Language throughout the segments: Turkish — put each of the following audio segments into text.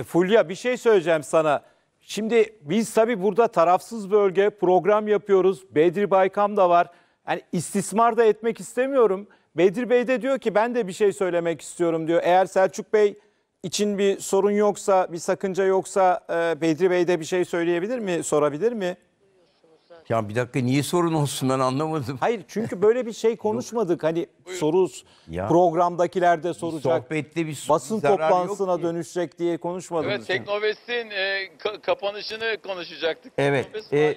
E Fulya bir şey söyleyeceğim sana. Şimdi biz tabii burada tarafsız bölge program yapıyoruz. Bedri Baykam da var. Yani istismar da etmek istemiyorum. Bedri Bey de diyor ki ben de bir şey söylemek istiyorum diyor. Eğer Selçuk Bey için bir sorun yoksa, bir sakınca yoksa e, Bedri Bey de bir şey söyleyebilir mi, sorabilir mi? Ya bir dakika niye sorun olsun ben anlamadım. Hayır çünkü böyle bir şey konuşmadık. Hani soru Ya. programdakiler de soracak. Sohbette bir Basın toplantısına dönüşecek diye konuşmadık. Evet Teknovest'in e, ka- kapanışını konuşacaktık. Evet. E,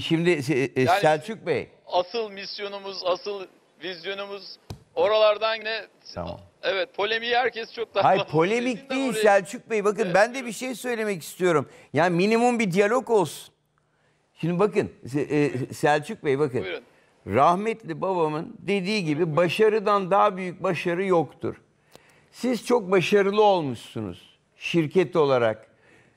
şimdi e, e, Yani- Selçuk Bey. Asıl misyonumuz, asıl vizyonumuz oralardan yine Tamam. evet polemiği herkes çok daha Hayır polemik değil oraya- Selçuk Bey. Bakın Evet, ben de bir şey söylemek istiyorum. Yani minimum bir diyalog olsun. Şimdi bakın e, Selçuk Bey bakın. Buyurun. Rahmetli babamın dediği gibi başarıdan daha büyük başarı yoktur. Siz çok başarılı olmuşsunuz. Şirket olarak,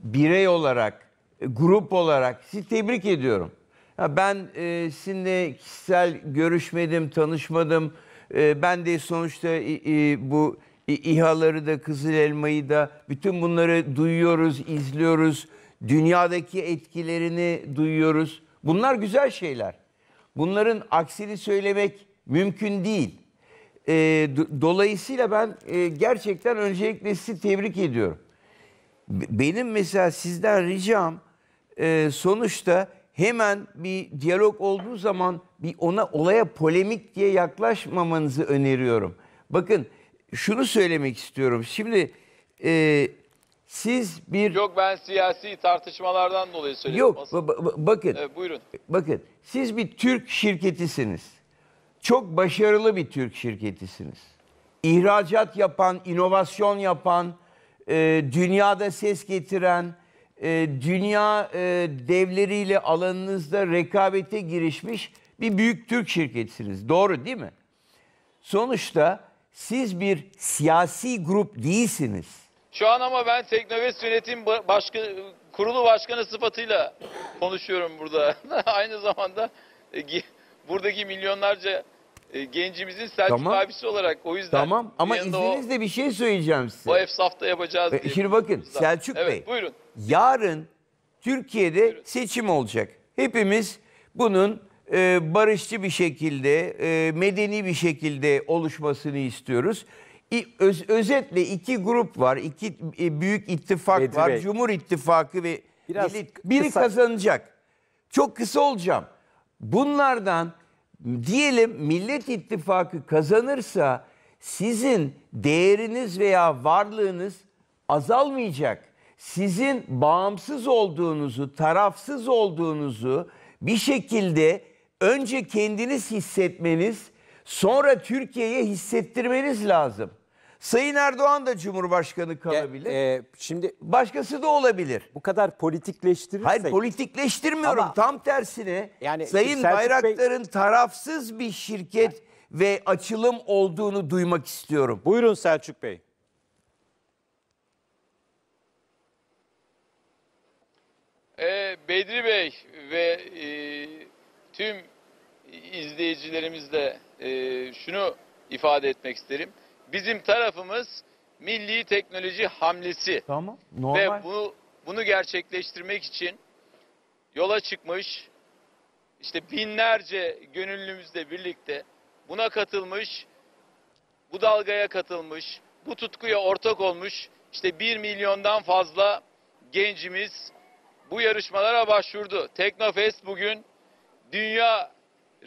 birey olarak, e, grup olarak sizi tebrik ediyorum. Ya ben e, sizinle kişisel görüşmedim, tanışmadım. E, ben de sonuçta e, e, bu İHA'ları da, Kızıl Elma'yı da bütün bunları duyuyoruz, izliyoruz. Dünyadaki etkilerini duyuyoruz. Bunlar güzel şeyler. Bunların aksini söylemek mümkün değil. E, do- dolayısıyla ben e, gerçekten öncelikle sizi tebrik ediyorum. Benim mesela sizden ricam e, sonuçta hemen bir diyalog olduğu zaman bir ona olaya polemik diye yaklaşmamanızı öneriyorum. Bakın şunu söylemek istiyorum. Şimdi e, siz bir Yok ben siyasi tartışmalardan dolayı söylüyorum. yok ba- ba- bakın Evet, buyurun. bakın siz bir Türk şirketisiniz. Çok başarılı bir Türk şirketisiniz. İhracat yapan, inovasyon yapan, e, dünyada ses getiren, e, dünya e, devleriyle alanınızda rekabete girişmiş bir büyük Türk şirketisiniz. Doğru değil mi? Sonuçta siz bir siyasi grup değilsiniz. Şu an ama ben Teknovest Yönetim Ba- Başkanı, Kurulu Başkanı sıfatıyla konuşuyorum burada. Aynı zamanda e, buradaki milyonlarca e, gencimizin Selçuk Tamam. abisi olarak o yüzden Tamam ama yanda o- izninizle bir şey söyleyeceğim size. o efsafta yapacağız E, diye. şimdi bakın, Güzel. Selçuk evet, Bey. buyurun. Yarın Türkiye'de seçim olacak. Hepimiz bunun e, barışçı bir şekilde, e, medeni bir şekilde oluşmasını istiyoruz. Öz- özetle iki grup var, iki e, büyük ittifak Bedri var. Bey. Cumhur İttifakı ve Biraz Millet- biri kısa- kazanacak. Çok kısa olacağım. Bunlardan diyelim Millet İttifakı kazanırsa sizin değeriniz veya varlığınız azalmayacak. Sizin bağımsız olduğunuzu, tarafsız olduğunuzu bir şekilde önce kendiniz hissetmeniz, sonra Türkiye'ye hissettirmeniz lazım. Sayın Erdoğan da Cumhurbaşkanı kalabilir. E, şimdi Başkası da olabilir. bu kadar politikleştirirsek... Hayır politikleştirmiyorum. Ama- Tam tersine Yani Sayın Selçuk Bayraktar'ın tarafsız bir şirket ve açılım olduğunu duymak istiyorum. Buyurun Selçuk Bey. Ee, Bedri Bey ve e, tüm izleyicilerimizle e, şunu ifade etmek isterim. Bizim tarafımız milli teknoloji hamlesi. Tamam. Ve bu bunu gerçekleştirmek için yola çıkmış işte binlerce gönüllümüzle birlikte buna katılmış, bu dalgaya katılmış, bu tutkuya ortak olmuş işte bir milyondan fazla gencimiz bu yarışmalara başvurdu. Teknofest bugün dünya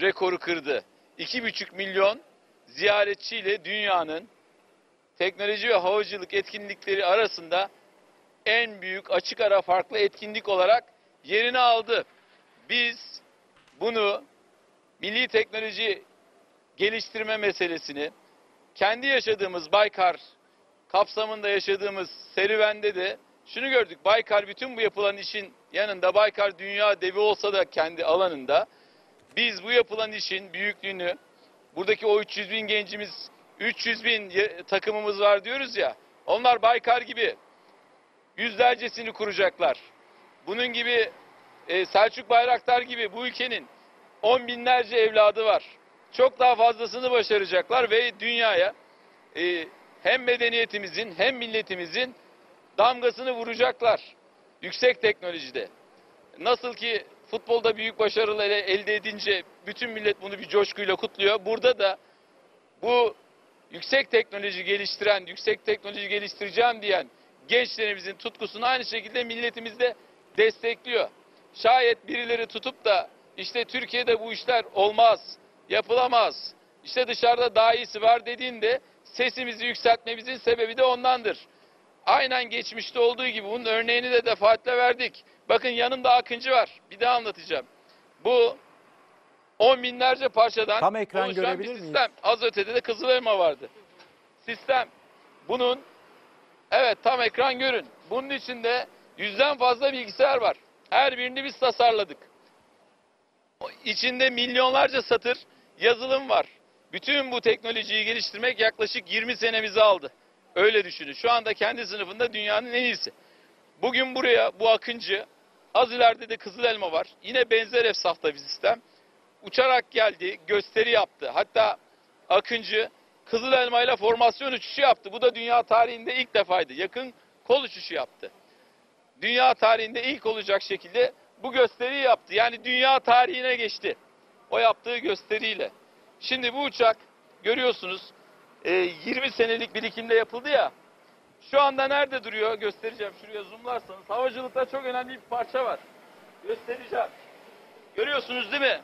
rekoru kırdı. 2,5 milyon ziyaretçiyle dünyanın teknoloji ve havacılık etkinlikleri arasında en büyük açık ara farklı etkinlik olarak yerini aldı. Biz bunu milli teknoloji geliştirme meselesini kendi yaşadığımız Baykar kapsamında yaşadığımız serüvende de şunu gördük. Baykar bütün bu yapılan işin yanında Baykar dünya devi olsa da kendi alanında biz bu yapılan işin büyüklüğünü buradaki o 300 bin gencimiz 300 bin takımımız var diyoruz ya onlar Baykar gibi yüzlercesini kuracaklar. Bunun gibi e, Selçuk Bayraktar gibi bu ülkenin on binlerce evladı var. Çok daha fazlasını başaracaklar ve dünyaya e, hem medeniyetimizin hem milletimizin damgasını vuracaklar. Yüksek teknolojide. Nasıl ki futbolda büyük başarılar elde edince bütün millet bunu bir coşkuyla kutluyor. Burada da bu yüksek teknoloji geliştiren, yüksek teknoloji geliştireceğim diyen gençlerimizin tutkusunu aynı şekilde milletimiz de destekliyor. Şayet birileri tutup da işte Türkiye'de bu işler olmaz, yapılamaz, işte dışarıda daha iyisi var dediğinde sesimizi yükseltmemizin sebebi de ondandır. Aynen geçmişte olduğu gibi bunun örneğini de defaatle verdik. Bakın yanımda Akıncı var. Bir daha anlatacağım. Bu on binlerce parçadan Tam ekran oluşan görebilir bir miyiz? sistem. Az ötede de Kızıl Elma vardı. Sistem. Bunun evet tam ekran görün. Bunun içinde yüzden fazla bilgisayar var. Her birini biz tasarladık. O İçinde milyonlarca satır yazılım var. Bütün bu teknolojiyi geliştirmek yaklaşık 20 senemizi aldı. Öyle düşünün. Şu anda kendi sınıfında dünyanın en iyisi. Bugün buraya bu Akıncı, az ileride de Kızıl Elma var. Yine benzer efsafta bir sistem. Uçarak geldi, gösteri yaptı. Hatta Akıncı Kızıl Elma ile formasyon uçuşu yaptı. Bu da dünya tarihinde ilk defaydı. Yakın kol uçuşu yaptı. Dünya tarihinde ilk olacak şekilde bu gösteriyi yaptı. Yani dünya tarihine geçti. O yaptığı gösteriyle. Şimdi bu uçak görüyorsunuz e, 20 senelik birikimde yapıldı ya. Şu anda nerede duruyor göstereceğim. Şuraya zoomlarsanız havacılıkta çok önemli bir parça var. Göstereceğim. Görüyorsunuz değil mi?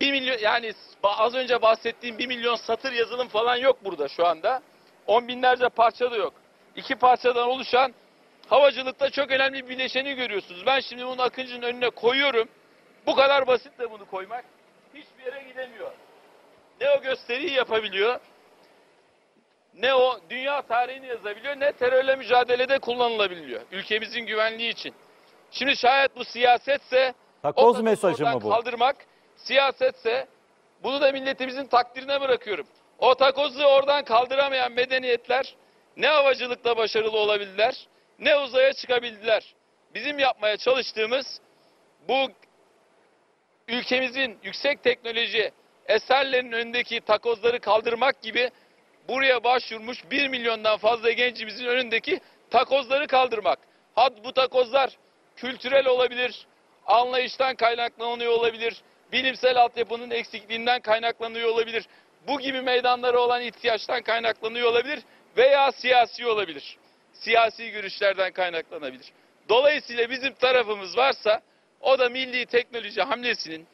1 milyon yani az önce bahsettiğim 1 milyon satır yazılım falan yok burada şu anda. On binlerce parça da yok. İki parçadan oluşan havacılıkta çok önemli bir bileşeni görüyorsunuz. Ben şimdi bunu Akıncı'nın önüne koyuyorum. Bu kadar basit de bunu koymak. Hiçbir yere gidemiyor. Ne o gösteriyi yapabiliyor, ne o dünya tarihini yazabiliyor, ne terörle mücadelede kullanılabiliyor. Ülkemizin güvenliği için. Şimdi şayet bu siyasetse Takoz takozu mesajı mı bu? Kaldırmak siyasetse bunu da milletimizin takdirine bırakıyorum. O takozu oradan kaldıramayan medeniyetler ne havacılıkta başarılı olabildiler ne uzaya çıkabildiler. Bizim yapmaya çalıştığımız bu ülkemizin yüksek teknoloji eserlerinin önündeki takozları kaldırmak gibi buraya başvurmuş 1 milyondan fazla gencimizin önündeki takozları kaldırmak. Had bu takozlar kültürel olabilir, anlayıştan kaynaklanıyor olabilir, bilimsel altyapının eksikliğinden kaynaklanıyor olabilir. Bu gibi meydanlara olan ihtiyaçtan kaynaklanıyor olabilir veya siyasi olabilir. Siyasi görüşlerden kaynaklanabilir. Dolayısıyla bizim tarafımız varsa o da milli teknoloji hamlesinin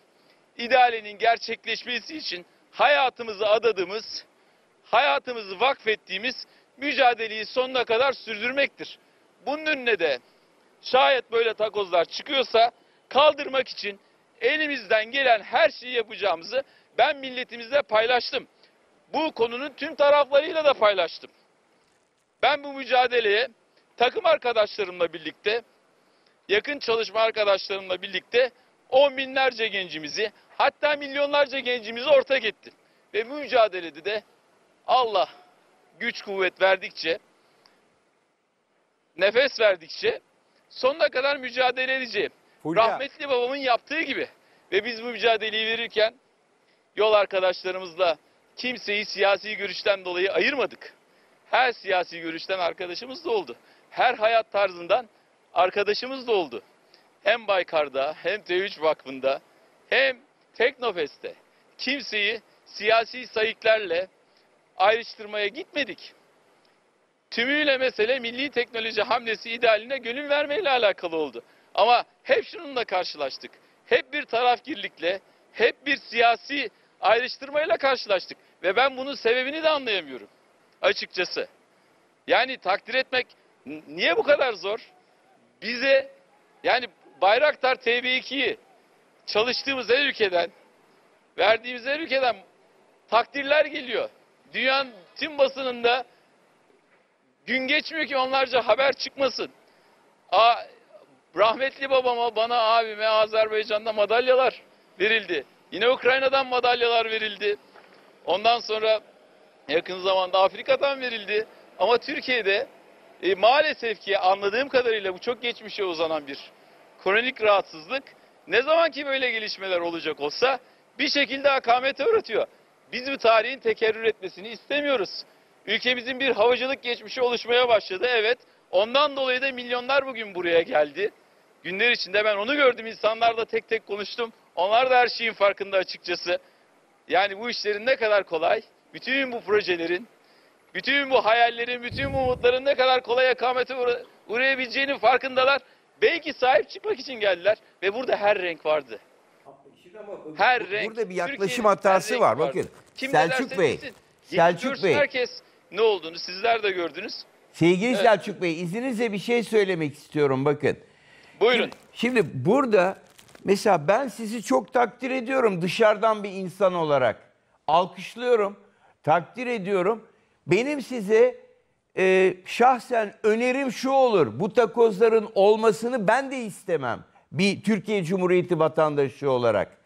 idealinin gerçekleşmesi için hayatımızı adadığımız, hayatımızı vakfettiğimiz mücadeleyi sonuna kadar sürdürmektir. Bunun önüne de şayet böyle takozlar çıkıyorsa kaldırmak için elimizden gelen her şeyi yapacağımızı ben milletimizle paylaştım. Bu konunun tüm taraflarıyla da paylaştım. Ben bu mücadeleye takım arkadaşlarımla birlikte, yakın çalışma arkadaşlarımla birlikte on binlerce gencimizi, hatta milyonlarca gencimizi ortak ettim. Ve bu mücadelede de Allah güç kuvvet verdikçe, nefes verdikçe sonuna kadar mücadele edeceğim. Fulya. Rahmetli babamın yaptığı gibi. Ve biz bu mücadeleyi verirken yol arkadaşlarımızla kimseyi siyasi görüşten dolayı ayırmadık. Her siyasi görüşten arkadaşımız da oldu. Her hayat tarzından arkadaşımız da oldu. Hem Baykar'da hem T3 Vakfı'nda hem Teknofest'te kimseyi siyasi sayıklarla ayrıştırmaya gitmedik. Tümüyle mesele milli teknoloji hamlesi idealine gönül vermeyle alakalı oldu. Ama hep şununla karşılaştık. Hep bir tarafgirlikle, hep bir siyasi ayrıştırmayla karşılaştık. Ve ben bunun sebebini de anlayamıyorum açıkçası. Yani takdir etmek niye bu kadar zor? Bize yani Bayraktar TB2'yi çalıştığımız her ülkeden, verdiğimiz her ülkeden takdirler geliyor. Dünyanın tüm basınında gün geçmiyor ki onlarca haber çıkmasın. A, rahmetli babama, bana, abime Azerbaycan'da madalyalar verildi. Yine Ukrayna'dan madalyalar verildi. Ondan sonra yakın zamanda Afrika'dan verildi. Ama Türkiye'de e, maalesef ki anladığım kadarıyla bu çok geçmişe uzanan bir kronik rahatsızlık. Ne zaman ki böyle gelişmeler olacak olsa bir şekilde akamete uğratıyor. Biz bu tarihin tekerrür etmesini istemiyoruz. Ülkemizin bir havacılık geçmişi oluşmaya başladı. Evet Ondan dolayı da milyonlar bugün buraya geldi. Günler içinde ben onu gördüm. İnsanlarla tek tek konuştum. Onlar da her şeyin farkında açıkçası. Yani bu işlerin ne kadar kolay, bütün bu projelerin, bütün bu hayallerin, bütün bu umutların ne kadar kolay akamete uğra- uğrayabileceğinin farkındalar. Belki sahip çıkmak için geldiler ve burada her renk vardı. Her renk. Burada bir yaklaşım hatası var. vardı. Bakın. Kim Selçuk Bey, desin, Selçuk Bey. Herkes ne olduğunu sizler de gördünüz. Sevgili Selçuk Bey izninizle bir şey söylemek istiyorum bakın. Buyurun. Şimdi burada mesela ben sizi çok takdir ediyorum dışarıdan bir insan olarak. Alkışlıyorum, takdir ediyorum. Benim size e, şahsen önerim şu olur. Bu takozların olmasını ben de istemem. Bir Türkiye Cumhuriyeti vatandaşı olarak.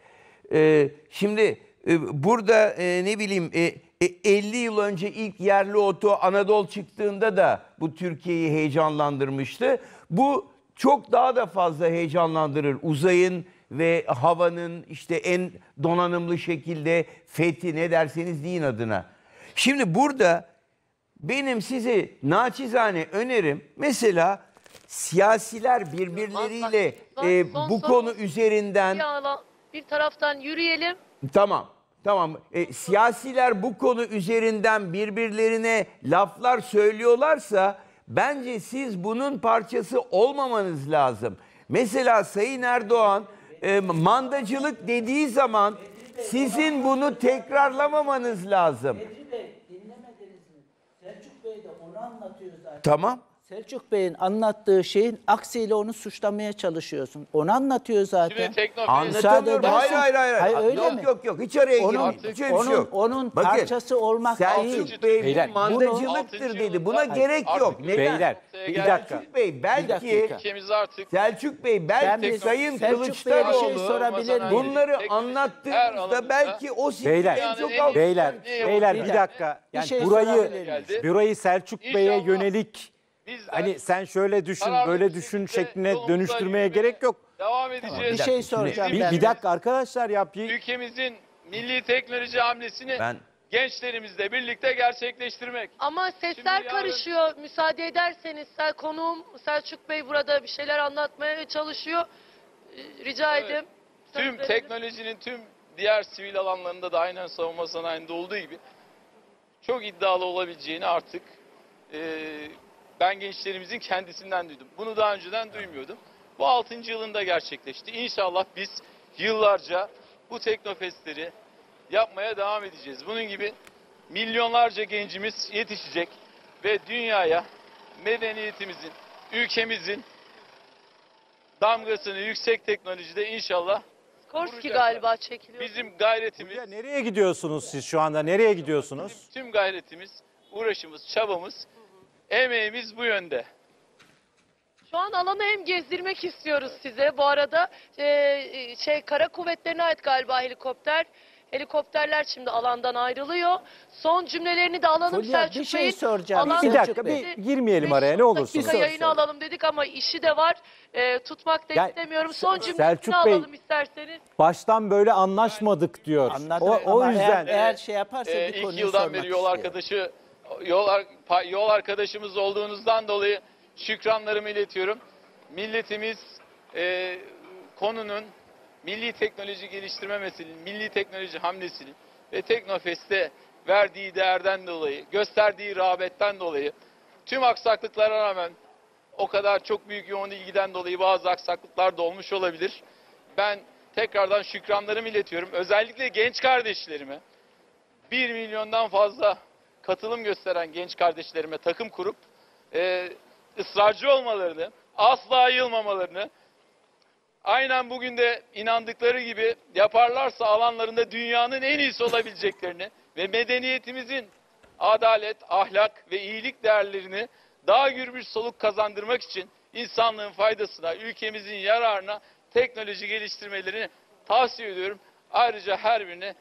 E, şimdi e, burada e, ne bileyim e, e, 50 yıl önce ilk yerli oto Anadolu çıktığında da bu Türkiye'yi heyecanlandırmıştı. Bu çok daha da fazla heyecanlandırır. Uzayın ve havanın işte en donanımlı şekilde fethi ne derseniz deyin adına. Şimdi burada benim size naçizane önerim mesela siyasiler birbirleriyle Son- e, son bu konu üzerinden Bir, ala- bir taraftan yürüyelim. Tamam. Tamam. E, siyasiler bu konu üzerinden birbirlerine laflar söylüyorlarsa bence siz bunun parçası olmamanız lazım. Mesela Sayın Erdoğan e, mandacılık dediği zaman sizin bunu tekrarlamamanız lazım. Bedri Bey dinlemediniz mi? Selçuk Bey de onu anlatıyor zaten. Tamam. Selçuk Bey'in anlattığı şeyin aksiyle onu suçlamaya çalışıyorsun. Onu anlatıyor zaten. Anlatamıyorum. edersen- Hayır hayır hayır. Hayır, öyle yok, mi? yok yok hiç araya Onun- girmeyin. Hiç öyle bir şey onun- yok. onun parçası olmak Selçuk değil. Bey Beyler, bu mandacılıktır dedi. Buna yılında- gerek yok. Artık- Neden? Beyler bir dakika. Selçuk Bey belki artık Selçuk Bey Ben belki bir Sayın Selçuk şey Kılıçdaroğlu sorabilir miyim? bunları anlattığımızda belki o Beyler, en çok Beyler, beyler bir dakika. Yani şey burayı sorabilir burayı Selçuk Bey'e yönelik bizler hani sen şöyle düşün, böyle düşün şekilde şekline dönüştürmeye gerek yok. Devam edeceğiz. Bir şey soracağım Bir, bir dakika arkadaşlar ya bir Ülkemizin milli teknoloji hamlesini Ben gençlerimizle birlikte gerçekleştirmek. Ama sesler yarın- karışıyor. Müsaade ederseniz Sel konuğum Selçuk Bey burada bir şeyler anlatmaya çalışıyor. Ee, Rica Evet. edeyim. Tüm verelim. teknolojinin tüm diğer sivil alanlarında da aynen savunma sanayinde olduğu gibi çok iddialı olabileceğini artık e, ben gençlerimizin kendisinden duydum. Bunu daha önceden duymuyordum. Bu 6. yılında gerçekleşti. İnşallah biz yıllarca bu teknofestleri yapmaya devam edeceğiz. Bunun gibi milyonlarca gencimiz yetişecek ve dünyaya medeniyetimizin, ülkemizin damgasını yüksek teknolojide inşallah Korski vuracaklar. galiba çekiliyor. Bizim gayretimiz, Ya nereye gidiyorsunuz siz şu anda? Nereye gidiyorsunuz? bizim tüm gayretimiz, uğraşımız, çabamız, emeğimiz bu yönde. Şu an alanı hem gezdirmek istiyoruz size. Bu arada e, e, şey kara kuvvetlerine ait galiba helikopter. Helikopterler şimdi alandan ayrılıyor. Son cümlelerini de alalım Fulya, Selçuk bir şey Bey'in. soracağım. Alan Bir dakika Bey. bir girmeyelim Beş araya ne olursunuz. dakika soru yayını sorayım. alalım dedik ama işi de var. E, tutmak da Ya, istemiyorum. Son Selçuk Bey, alalım isterseniz. Baştan böyle anlaşmadık diyor. Anladım O, o ama yüzden eğer, eğer şey yaparsa Ee, bir ilk konuyu yıldan sormak beri yol istiyorum. arkadaşı yol, yol arkadaşımız olduğunuzdan dolayı şükranlarımı iletiyorum. Milletimiz e, konunun milli teknoloji geliştirme meselesinin, milli teknoloji hamlesinin ve Teknofest'e verdiği değerden dolayı, gösterdiği rağbetten dolayı tüm aksaklıklara rağmen o kadar çok büyük yoğun ilgiden dolayı bazı aksaklıklar da olmuş olabilir. Ben tekrardan şükranlarımı iletiyorum. Özellikle genç kardeşlerime, 1 milyondan fazla katılım gösteren genç kardeşlerime takım kurup e, ısrarcı olmalarını, asla yılmamalarını, aynen bugün de inandıkları gibi yaparlarsa alanlarında dünyanın en iyisi olabileceklerini ve medeniyetimizin adalet, ahlak ve iyilik değerlerini daha gürbüz soluk kazandırmak için insanlığın faydasına, ülkemizin yararına teknoloji geliştirmelerini tavsiye ediyorum. Ayrıca her birine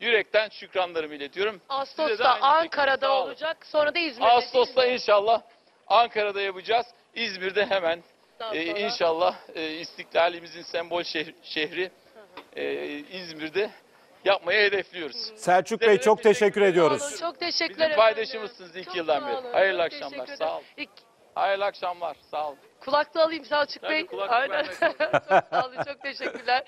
yürekten şükranlarımı iletiyorum. Ağustos'ta Ankara'da olacak. Sonra da İzmir'de. Ağustos'ta inşallah Ankara'da yapacağız. İzmir'de hemen e, inşallah e, istiklalimizin sembol şehri, şehri e, İzmir'de yapmaya hedefliyoruz. Selçuk Bey çok teşekkür ediyoruz. Çok teşekkür Bizim ederim. paydaşımızsınız ilk Çok yıldan sağ beri. olun, Hayırlı çok akşamlar, teşekkür sağ ederim. olun. İlk- Hayırlı akşamlar. Sağ olun. Kulaklığı alayım Selçuk Tabii, Bey. kulaklık Aynen. lazım. çok sağ olun. Çok teşekkürler.